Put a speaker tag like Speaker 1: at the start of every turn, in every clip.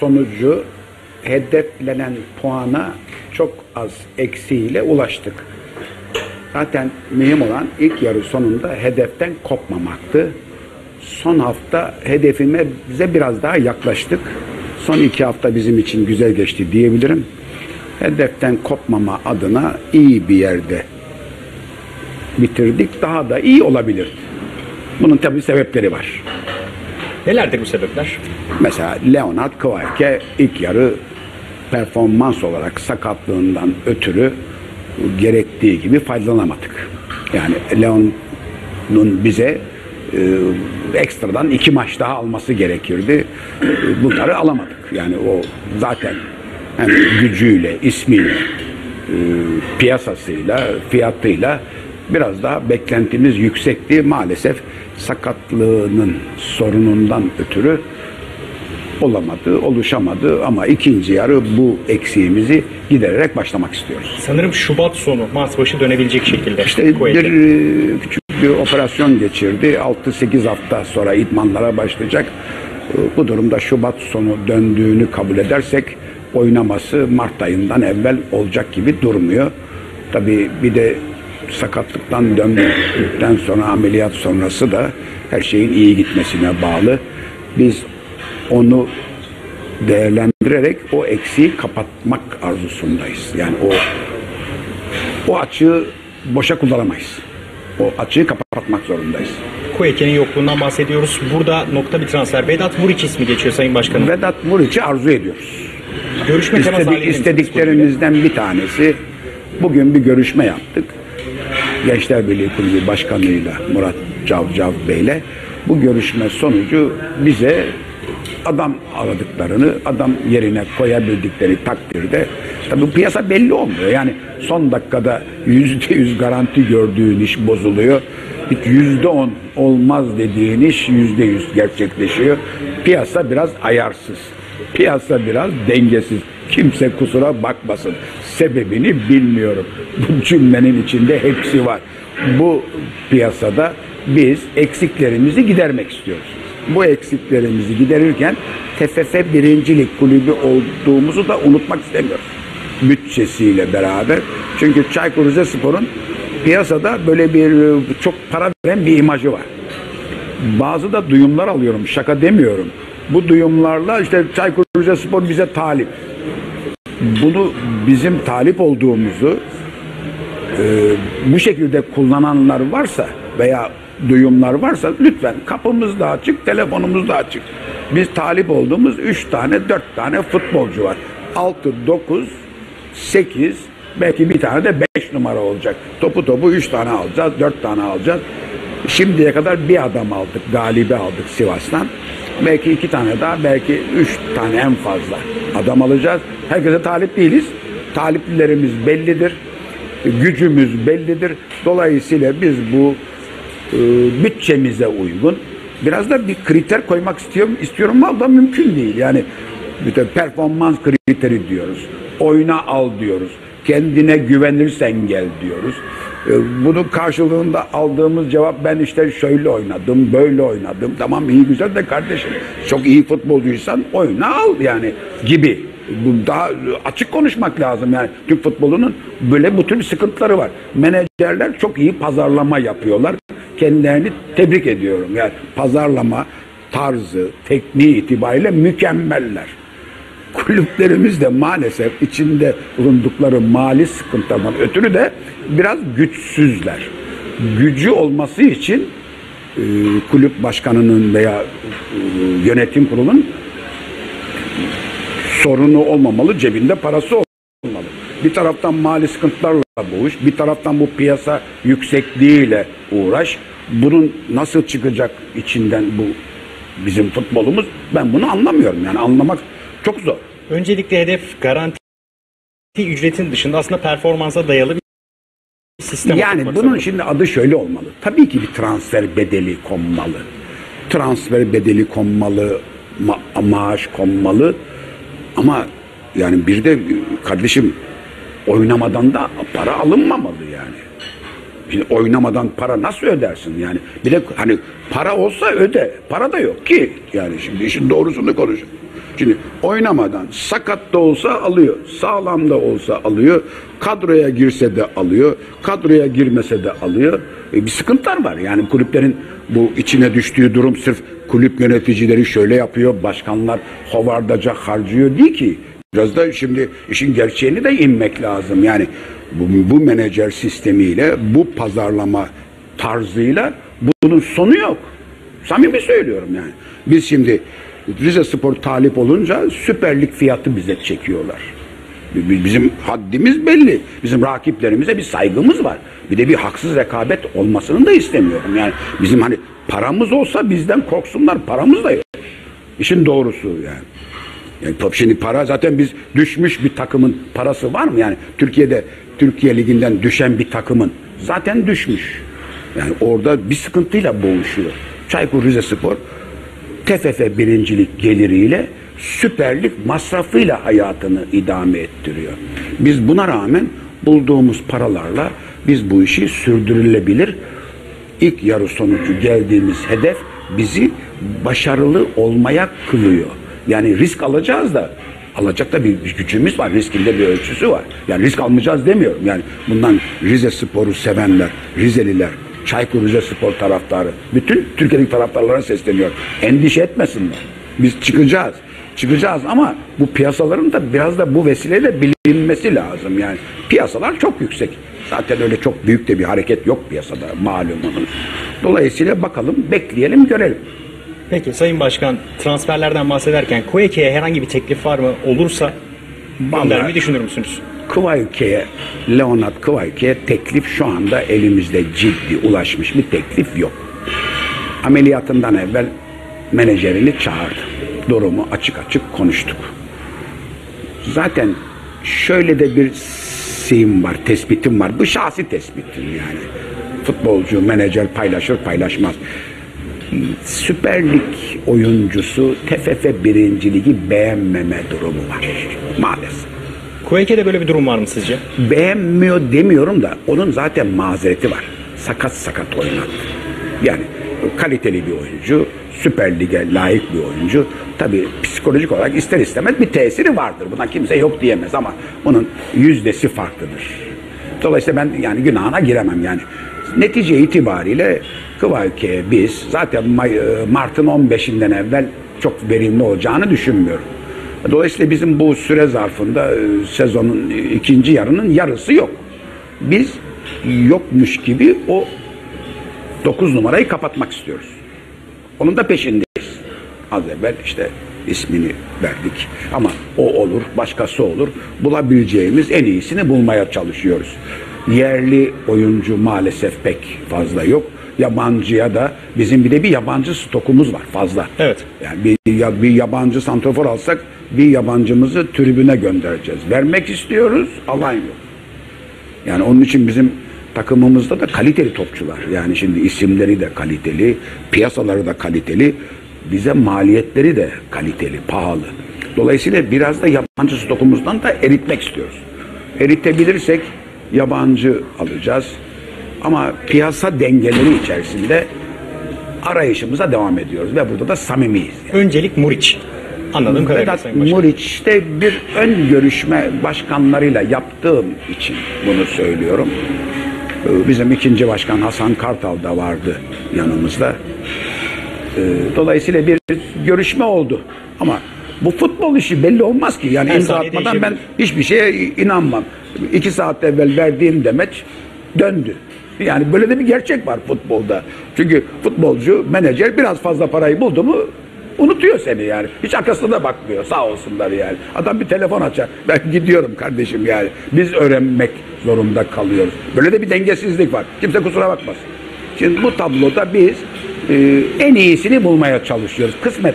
Speaker 1: sonucu hedeflenen puana çok az eksiğiyle ulaştık. Zaten mühim olan ilk yarı sonunda hedeften kopmamaktı. Son hafta hedefime bize biraz daha yaklaştık. Son iki hafta bizim için güzel geçti diyebilirim. Hedeften kopmama adına iyi bir yerde bitirdik. Daha da iyi olabilir. Bunun tabii sebepleri var.
Speaker 2: Nelerdir bu sebepler?
Speaker 1: Mesela Leonard Kvaike ilk yarı performans olarak sakatlığından ötürü gerektiği gibi faydalanamadık. Yani Leon'un bize e, ekstradan iki maç daha alması gerekirdi. E, bunları alamadık. Yani o zaten hem gücüyle, ismiyle, e, piyasasıyla, fiyatıyla biraz daha beklentimiz yüksekti. Maalesef sakatlığının sorunundan ötürü olamadı, oluşamadı ama ikinci yarı bu eksiğimizi gidererek başlamak istiyoruz.
Speaker 2: Sanırım Şubat sonu, Mart başı dönebilecek şekilde.
Speaker 1: İşte
Speaker 2: Kuveyt'e.
Speaker 1: bir e, küçük bir operasyon geçirdi. 6-8 hafta sonra idmanlara başlayacak. E, Bu durumda Şubat sonu döndüğünü kabul edersek oynaması Mart ayından evvel olacak gibi durmuyor. Tabii bir de sakatlıktan döndükten sonra ameliyat sonrası da her şeyin iyi gitmesine bağlı. Biz onu değerlendirerek o eksiği kapatmak arzusundayız. Yani o o açığı boşa kullanamayız. O açığı kapatmak zorundayız.
Speaker 2: Kuveyt'in yokluğundan bahsediyoruz. Burada nokta bir transfer. Vedat Muriç ismi geçiyor Sayın Başkanım.
Speaker 1: Vedat Muriç'i arzu ediyoruz.
Speaker 2: Görüşme
Speaker 1: İstedik, istediklerimizden bir tanesi bugün bir görüşme yaptık. Gençler Birliği Kulübü Başkanı'yla Murat Cavcav Bey'le bu görüşme sonucu bize adam aradıklarını adam yerine koyabildikleri takdirde tabi piyasa belli olmuyor. Yani son dakikada yüzde yüz garanti gördüğün iş bozuluyor. Hiç yüzde on olmaz dediğin iş yüzde yüz gerçekleşiyor. Piyasa biraz ayarsız. Piyasa biraz dengesiz. Kimse kusura bakmasın. Sebebini bilmiyorum. Bu cümlenin içinde hepsi var. Bu piyasada biz eksiklerimizi gidermek istiyoruz. Bu eksiklerimizi giderirken TFF birincilik kulübü olduğumuzu da unutmak istemiyoruz. Bütçesiyle beraber. Çünkü Çaykur Rizespor'un piyasada böyle bir çok para veren bir imajı var bazı da duyumlar alıyorum. Şaka demiyorum. Bu duyumlarla işte Çaykur Rizespor bize talip. Bunu bizim talip olduğumuzu e, bu şekilde kullananlar varsa veya duyumlar varsa lütfen kapımız da açık, telefonumuz da açık. Biz talip olduğumuz 3 tane, 4 tane futbolcu var. 6, 9, 8, belki bir tane de 5 numara olacak. Topu topu 3 tane alacağız, 4 tane alacağız. Şimdiye kadar bir adam aldık, galibi aldık Sivas'tan. Belki iki tane daha, belki üç tane en fazla adam alacağız. Herkese talip değiliz. Taliplilerimiz bellidir. Gücümüz bellidir. Dolayısıyla biz bu e, bütçemize uygun biraz da bir kriter koymak istiyorum istiyorum ama da mümkün değil. Yani bütün performans kriteri diyoruz. Oyna al diyoruz. Kendine güvenirsen gel diyoruz. E, Bunun karşılığında aldığımız cevap ben işte şöyle oynadım, böyle oynadım. Tamam iyi güzel de kardeşim çok iyi futbolcuysan oyna al yani gibi. Daha açık konuşmak lazım yani Türk futbolunun böyle bu tür sıkıntıları var. Menajerler çok iyi pazarlama yapıyorlar. Kendilerini tebrik ediyorum. Yani pazarlama tarzı, tekniği itibariyle mükemmeller. Kulüplerimiz de maalesef içinde bulundukları mali sıkıntılardan ötürü de biraz güçsüzler. Gücü olması için e, kulüp başkanının veya e, yönetim kurulunun sorunu olmamalı, cebinde parası olmalı. Bir taraftan mali sıkıntılarla boğuş, bir taraftan bu piyasa yüksekliğiyle uğraş. Bunun nasıl çıkacak içinden bu bizim futbolumuz ben bunu anlamıyorum. Yani anlamak çok zor.
Speaker 2: Öncelikle hedef garanti ücretin dışında aslında performansa dayalı bir sistem
Speaker 1: Yani bunun
Speaker 2: zorunda.
Speaker 1: şimdi adı şöyle olmalı. Tabii ki bir transfer bedeli konmalı. Transfer bedeli konmalı, ma- maaş konmalı. Ama yani bir de kardeşim oynamadan da para alınmamalı yani. Şimdi oynamadan para nasıl ödersin yani? Bir de hani para olsa öde. Para da yok ki. Yani şimdi işin doğrusunu konuşun. Şimdi oynamadan sakat da olsa alıyor. Sağlam da olsa alıyor. Kadroya girse de alıyor. Kadroya girmese de alıyor. E, bir sıkıntılar var. Yani kulüplerin bu içine düştüğü durum sırf kulüp yöneticileri şöyle yapıyor. Başkanlar hovardaca harcıyor değil ki. Biraz da şimdi işin gerçeğini de inmek lazım. Yani bu, bu menajer sistemiyle, bu pazarlama tarzıyla bunun sonu yok. Samimi söylüyorum yani. Biz şimdi Rize Spor talip olunca Süper Lig fiyatı bize çekiyorlar. Bi- Bizim haddimiz belli. Bizim rakiplerimize bir saygımız var. Bir de bir haksız rekabet olmasını da istemiyorum. Yani bizim hani paramız olsa bizden korksunlar. Paramız da yok. İşin doğrusu yani. Yani şimdi para zaten biz düşmüş bir takımın parası var mı? Yani Türkiye'de Türkiye Ligi'nden düşen bir takımın zaten düşmüş. Yani orada bir sıkıntıyla boğuşuyor. Çaykur Rizespor TFF birincilik geliriyle Süper Lig masrafıyla hayatını idame ettiriyor. Biz buna rağmen bulduğumuz paralarla biz bu işi sürdürülebilir ilk yarı sonucu geldiğimiz hedef bizi başarılı olmaya kılıyor. Yani risk alacağız da alacak da bir gücümüz var. Riskinde bir ölçüsü var. Yani risk almayacağız demiyorum. Yani bundan Rize Spor'u sevenler, Rizeliler, Çaykur Rizespor taraftarı, bütün Türkiye'deki taraftarlara sesleniyor. Endişe etmesinler. Biz çıkacağız. Çıkacağız ama bu piyasaların da biraz da bu vesileyle bilinmesi lazım. Yani piyasalar çok yüksek. Zaten öyle çok büyük de bir hareket yok piyasada malumunuz. Dolayısıyla bakalım, bekleyelim, görelim.
Speaker 2: Peki Sayın Başkan transferlerden bahsederken Koeke'ye herhangi bir teklif var mı? Olursa göndermeyi düşünür müsünüz?
Speaker 1: Kıvayke'ye, Leonard Kıvayke'ye teklif şu anda elimizde ciddi ulaşmış bir teklif yok. Ameliyatından evvel menajerini çağırdı. Durumu açık açık konuştuk. Zaten şöyle de bir şeyim var, tespitim var. Bu şahsi tespitim yani. Futbolcu, menajer paylaşır paylaşmaz. Süper Lig oyuncusu TFF birinci ligi beğenmeme durumu var. Maalesef.
Speaker 2: Koeke'de böyle bir durum var mı sizce?
Speaker 1: beğenmiyor demiyorum da onun zaten mazereti var. Sakat sakat oynadı. Yani kaliteli bir oyuncu, Süper Lig'e layık bir oyuncu. Tabii psikolojik olarak ister istemez bir tesiri vardır. Buna kimse yok diyemez ama bunun yüzdesi farklıdır. Dolayısıyla ben yani günahına giremem yani. Netice itibariyle Kıvayke'ye biz zaten e, Mart'ın 15'inden evvel çok verimli olacağını düşünmüyorum. Dolayısıyla bizim bu süre zarfında e, sezonun ikinci yarının yarısı yok. Biz yokmuş gibi o 9 numarayı kapatmak istiyoruz. Onun da peşindeyiz. Az evvel işte ismini verdik. Ama o olur, başkası olur. Bulabileceğimiz en iyisini bulmaya çalışıyoruz. Yerli oyuncu maalesef pek fazla yok. Yabancıya da bizim bir de bir yabancı stokumuz var fazla.
Speaker 2: Evet.
Speaker 1: Yani bir, bir yabancı santrofor alsak bir yabancımızı tribüne göndereceğiz. Vermek istiyoruz, alan yok. Yani onun için bizim takımımızda da kaliteli topçular. Yani şimdi isimleri de kaliteli, piyasaları da kaliteli, bize maliyetleri de kaliteli, pahalı. Dolayısıyla biraz da yabancı stokumuzdan da eritmek istiyoruz. Eritebilirsek yabancı alacağız. Ama piyasa dengeleri içerisinde arayışımıza devam ediyoruz ve burada da samimiyiz.
Speaker 2: Öncelik Muriç. Kadarıyla
Speaker 1: Vedat. Muriç'te bir ön görüşme başkanlarıyla yaptığım için bunu söylüyorum. Ee, Bizim ikinci başkan Hasan Kartal da vardı yanımızda. Ee, Dolayısıyla bir görüşme oldu. Ama bu futbol işi belli olmaz ki. Yani
Speaker 2: Her
Speaker 1: imza atmadan ben hiçbir şeye inanmam. İki saat evvel verdiğim demeç döndü. Yani böyle de bir gerçek var futbolda. Çünkü futbolcu, menajer biraz fazla parayı buldu mu unutuyor seni yani. Hiç arkasına da bakmıyor sağ olsunlar yani. Adam bir telefon açar. Ben gidiyorum kardeşim yani. Biz öğrenmek zorunda kalıyoruz. Böyle de bir dengesizlik var. Kimse kusura bakmasın. Şimdi bu tabloda biz e, en iyisini bulmaya çalışıyoruz. Kısmet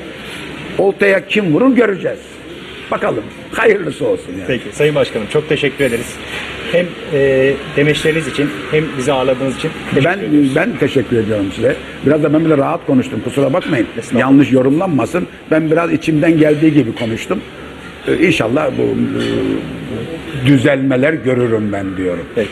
Speaker 1: oltaya kim vurur göreceğiz. Bakalım. Hayırlısı olsun yani.
Speaker 2: Peki Sayın Başkanım çok teşekkür ederiz. Hem e, demeçleriniz için hem bizi ağırladığınız için teşekkür
Speaker 1: Ben ben teşekkür ediyorum size. Biraz da ben bile rahat konuştum. Kusura bakmayın. Yanlış yorumlanmasın. Ben biraz içimden geldiği gibi konuştum. Ee, İnşallah bu e, düzelmeler görürüm ben diyorum.
Speaker 2: Peki.